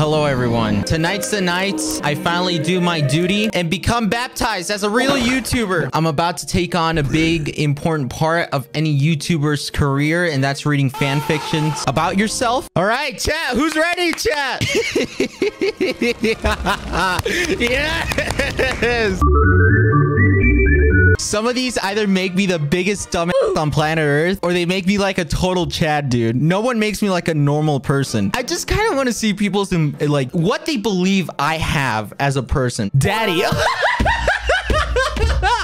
Hello, everyone. Tonight's the night I finally do my duty and become baptized as a real YouTuber. I'm about to take on a big, important part of any YouTuber's career, and that's reading fan fictions about yourself. All right, chat. Who's ready, chat? yes. Some of these either make me the biggest dumbass on planet Earth or they make me like a total Chad dude. No one makes me like a normal person. I just kind of want to see people's like what they believe I have as a person. Daddy.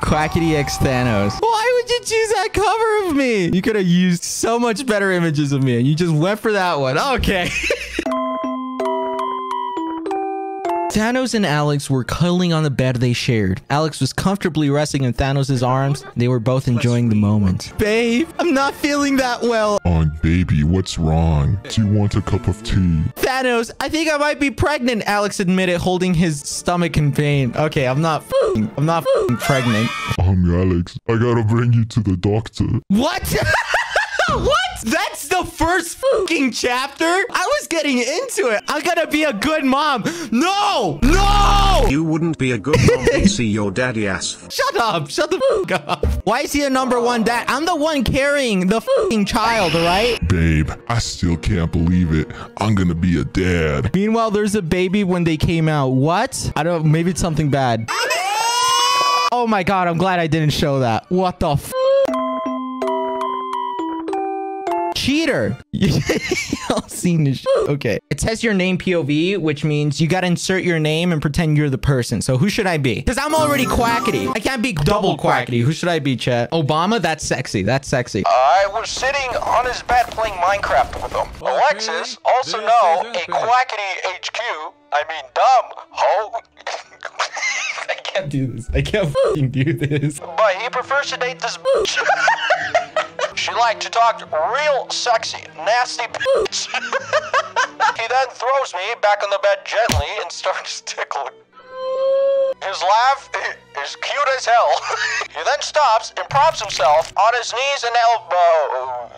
Quackity X Thanos. Why would you choose that cover of me? You could have used so much better images of me and you just went for that one. Okay. Thanos and Alex were cuddling on the bed they shared. Alex was comfortably resting in Thanos' arms. They were both enjoying the moment. Babe, I'm not feeling that well. On baby, what's wrong? Do you want a cup of tea? Thanos, I think I might be pregnant, Alex admitted, holding his stomach in pain. Okay, I'm not I'm not pregnant. Um, Alex, I gotta bring you to the doctor. What? what? That's the first fucking chapter? I was getting into it. I'm gonna be a good mom. No! No! You wouldn't be a good mom to see your daddy ass. Shut up. Shut the fuck up. Why is he a number one dad? I'm the one carrying the fucking child, right? Babe, I still can't believe it. I'm gonna be a dad. Meanwhile, there's a baby when they came out. What? I don't know, maybe it's something bad. Oh my god, I'm glad I didn't show that. What the f cheater. Y'all seen this Okay. It says your name POV, which means you got to insert your name and pretend you're the person. So who should I be? Because I'm already quackity. I can't be double quackity. Who should I be, chat? Obama? That's sexy. That's sexy. I was sitting on his bed playing Minecraft with him. Okay. Alexis, also know a quackity HQ. I mean, dumb, ho. I can't do this. I can't do this. But he prefers to date this bitch. She liked to talk real sexy, nasty bitch. he then throws me back on the bed gently and starts tickling. His laugh is cute as hell. he then stops and props himself on his knees and elbow.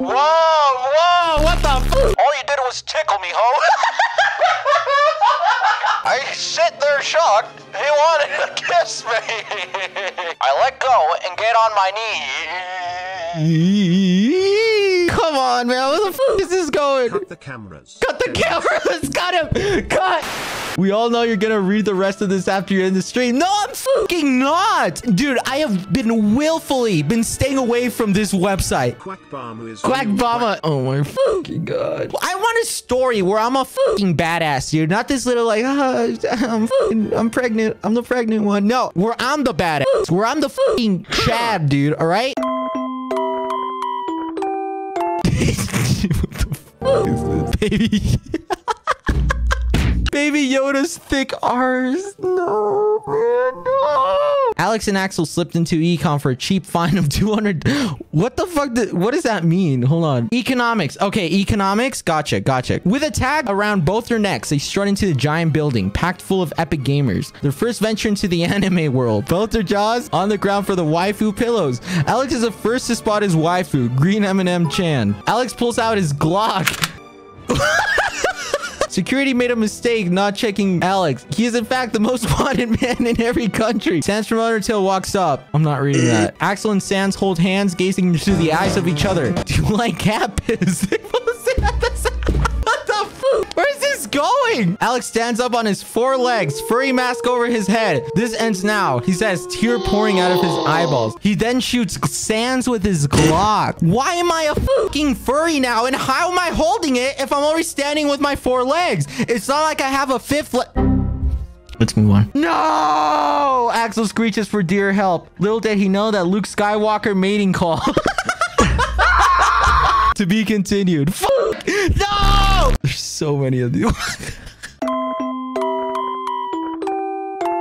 Whoa, whoa, what the f- All you did was tickle me, ho. I sit there shocked. He wanted to kiss me. I let go and get on my knees. Come on, man. Where the f is this going? Cut the cameras. Cut the cameras. Cut him. Cut. We all know you're gonna read the rest of this after you're in the stream. No, I'm fucking not. Dude, I have been willfully been staying away from this website. Quack Quackbama is Quackbama. Oh my fucking god. I want a story where I'm a fucking badass, dude. Not this little like, uh, I'm fucking, I'm pregnant. I'm the pregnant one. No, where I'm the badass. Where I'm the fucking Chad, dude. All right. what the fuck is this, baby? Baby Yoda's thick R's. No, man, no. Alex and Axel slipped into econ for a cheap fine of 200. What the fuck? Did, what does that mean? Hold on. Economics. Okay, economics. Gotcha, gotcha. With a tag around both their necks, they strut into the giant building, packed full of epic gamers. Their first venture into the anime world. Both their jaws on the ground for the waifu pillows. Alex is the first to spot his waifu, Green M&M Chan. Alex pulls out his Glock. Security made a mistake not checking Alex. He is in fact the most wanted man in every country. Sans from Undertale walks up. I'm not reading eh? that. Axel and Sans hold hands, gazing into the eyes of each other. Do you like cat piss? Where's this going? Alex stands up on his four legs, furry mask over his head. This ends now. He says, tear pouring out of his eyeballs. He then shoots Sans with his Glock. Why am I a fucking furry now? And how am I holding it if I'm already standing with my four legs? It's not like I have a fifth leg. Let's move on. No! Axel screeches for dear help. Little did he know that Luke Skywalker mating call. to be continued. Fuck! No! So many of you.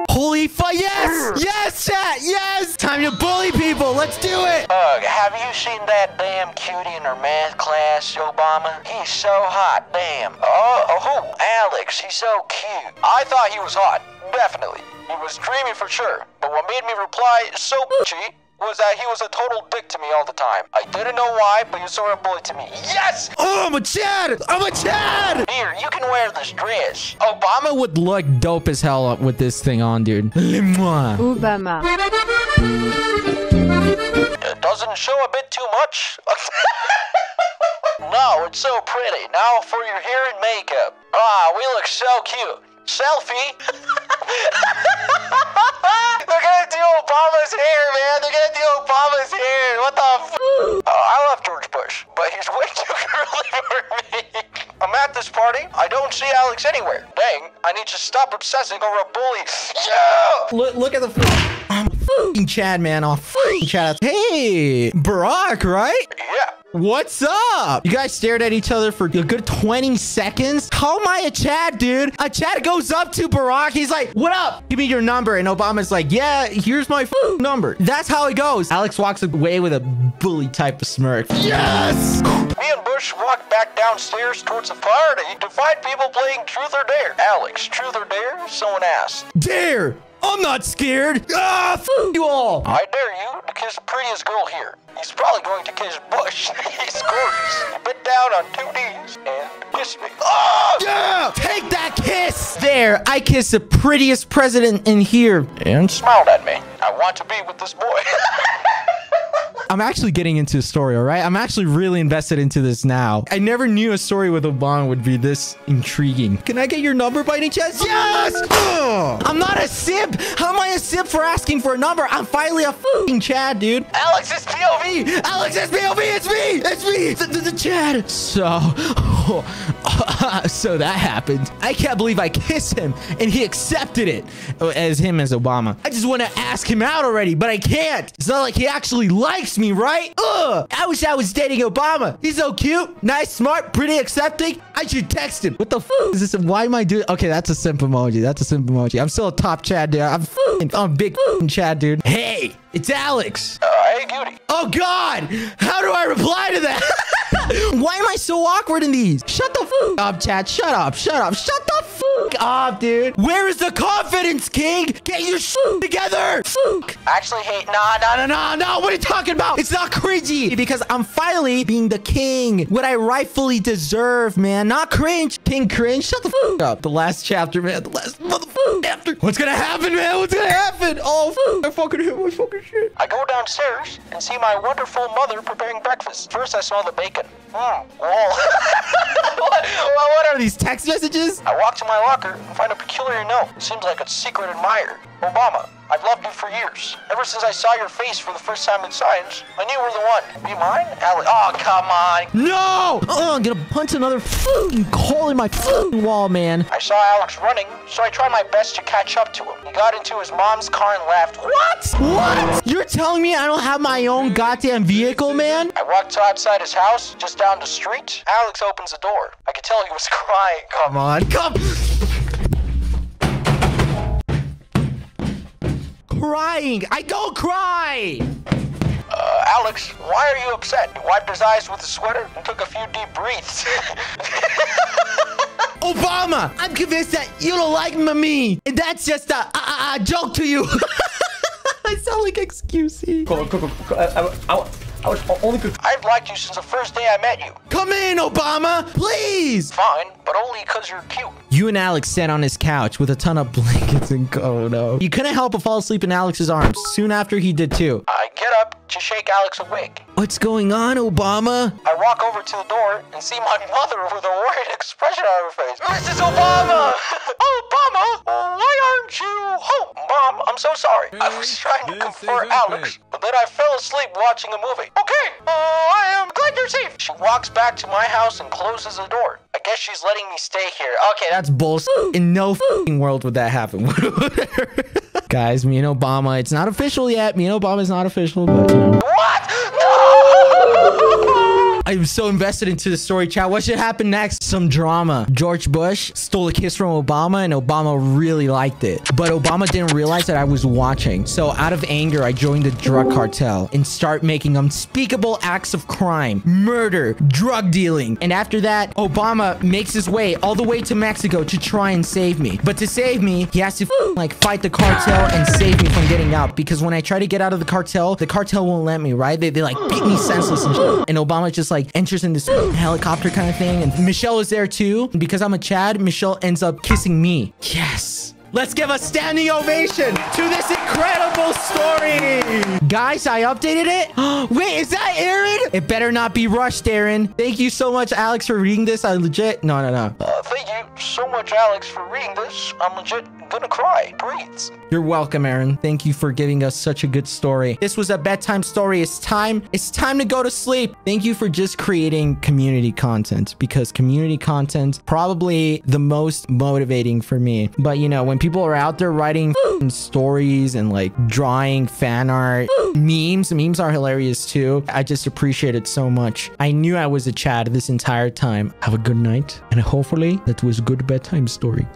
Holy fuck! Yes! Yes, chat! Yes! Time to bully people! Let's do it! Ugh, have you seen that damn cutie in her math class, Obama? He's so hot, damn. Oh, oh, Alex, he's so cute. I thought he was hot, definitely. He was dreamy for sure, but what made me reply so bitchy was that he was a total dick to me all the time. I didn't know why, but he was sort of bully to me. Yes! Oh, I'm a Chad! I'm a Chad! Here, you can wear this dress. Obama would look dope as hell with this thing on, dude. Mwah. Obama. It doesn't show a bit too much. no, it's so pretty. Now for your hair and makeup. Ah, we look so cute. Selfie. They're gonna do Obama's hair, man. They're gonna do Obama's hair. What the f- Oh, I love George Bush, but he's way too curly for me. I'm at this party. I don't see Alex anywhere. Dang, I need to stop obsessing over a bully. Yeah! Look, look at the. F- I'm Chad, man. I'm Chad. Hey, Barack, right? Yeah. What's up? You guys stared at each other for a good 20 seconds. How am I a Chad, dude? A Chad goes up to Barack. He's like, what up? Give me your number. And Obama's like, yeah, here's my f- number. That's how it goes. Alex walks away with a bully type of smirk. Yes! Me and Bush walked back downstairs towards the party to find people playing Truth or Dare. Alex, Truth or Dare? Someone asked. Dare! I'm not scared. Ah, f you all. I dare you to kiss the prettiest girl here. He's probably going to kiss Bush. He's gorgeous. He bit down on two knees and kissed me. Oh! Yeah! Take that kiss! There, I kiss the prettiest president in here. And Smiled at me. I want to be with this boy. I'm actually getting into the story, all right? I'm actually really invested into this now. I never knew a story with Obama would be this intriguing. Can I get your number by any chance? Yes! Ugh! I'm not a simp! How am I a simp for asking for a number? I'm finally a fucking Chad, dude. Alex, it's POV! Alex, it's POV! It's me! It's me! The, the, the Chad! So... so that happened. I can't believe I kissed him and he accepted it uh, as him as Obama. I just want to ask him out already, but I can't. It's not like he actually likes me, right? Ugh! I wish I was dating Obama. He's so cute, nice, smart, pretty, accepting. I should text him. What the f is this? Why am I doing? Okay, that's a simp emoji. That's a simp emoji. I'm still a top Chad, dude. I'm f***ing, I'm big f***ing Chad, dude. Hey, it's Alex. uh, hey, cutie. Oh God! How do I reply to that? Why am I so awkward in these? Shut the f up, Chad. Shut up. Shut up. Shut the f dude. Where is the confidence, King? Get your sh together. Fuck. Actually, hey, nah, nah, No, no, no. What are you talking about? It's not cringy because I'm finally being the king. What I rightfully deserve, man. Not cringe. King cringe. Shut the f up. The last chapter, man. The last motherfucker chapter. What's gonna happen, man? What's gonna happen? Oh, f I fucking hit my fucking shit. I go downstairs and see my wonderful mother preparing breakfast. First, I smell the bacon. Mmm, wall. what, what are these text messages? I walk to my locker and find a peculiar note. It Seems like a secret admirer. Obama, I've loved you for years. Ever since I saw your face for the first time in science, I knew you were the one. Be mine? Alex. Oh, come on. No! Oh, I'm gonna punch another hole in my wall, man. I saw Alex running, so I tried my best to catch up to him. He got into his mom's car and left. What? What? You're telling me I don't have my own goddamn vehicle, man? I walked outside his house, just down the street. Alex opens the door. I could tell he was crying. Come on, come. Crying. I don't cry. Uh, Alex, why are you upset? He wiped his eyes with a sweater and took a few deep breaths. Obama, I'm convinced that you don't like me. And that's just a, a, a- a joke to you. I sound like excusey. I've liked you since the first day I met you. Come in, Obama, please. Fine, but only because you're cute. You and Alex sat on his couch with a ton of blankets and oh no. You couldn't help but fall asleep in Alex's arms soon after he did too. I get up to shake Alex awake. What's going on, Obama? I walk over to the door and see my mother with a worried expression on her face. Mrs. Obama! Obama! Why aren't you home? Mom, I'm so sorry. I was trying to comfort Alex, but then I fell asleep watching a movie. Okay, uh, I am glad you're safe. She walks back to my house and closes the door. I guess she's letting me stay here. Okay, That's bullshit. In no fing world would that happen. Guys, me and Obama, it's not official yet. Me and Obama's not official, but you know. I'm so invested into the story, chat. What should happen next? Some drama. George Bush stole a kiss from Obama, and Obama really liked it. But Obama didn't realize that I was watching. So out of anger, I joined the drug cartel and start making unspeakable acts of crime, murder, drug dealing. And after that, Obama makes his way all the way to Mexico to try and save me. But to save me, he has to like fight the cartel and save me from getting out. Because when I try to get out of the cartel, the cartel won't let me, right? They, they like beat me senseless and. And Obama just like enters in this helicopter kind of thing. And Michelle is there too. And because I'm a Chad, Michelle ends up kissing me. Yes. Let's give a standing ovation to this incredible story. Guys, I updated it. Wait, is that Aaron? It better not be rushed, Aaron. Thank you so much, Alex, for reading this. I legit... No, no, no. Uh, thank you so much, Alex, for reading this. I'm legit gonna cry. Breathe. You're welcome, Aaron. Thank you for giving us such a good story. This was a bedtime story. It's time. It's time to go to sleep. Thank you for just creating community content because community content probably the most motivating for me. But you know, when people are out there writing stories and like drawing fan art, memes, memes are hilarious too. I just appreciate it so much. I knew I was a Chad this entire time. Have a good night and hopefully that was good bedtime story.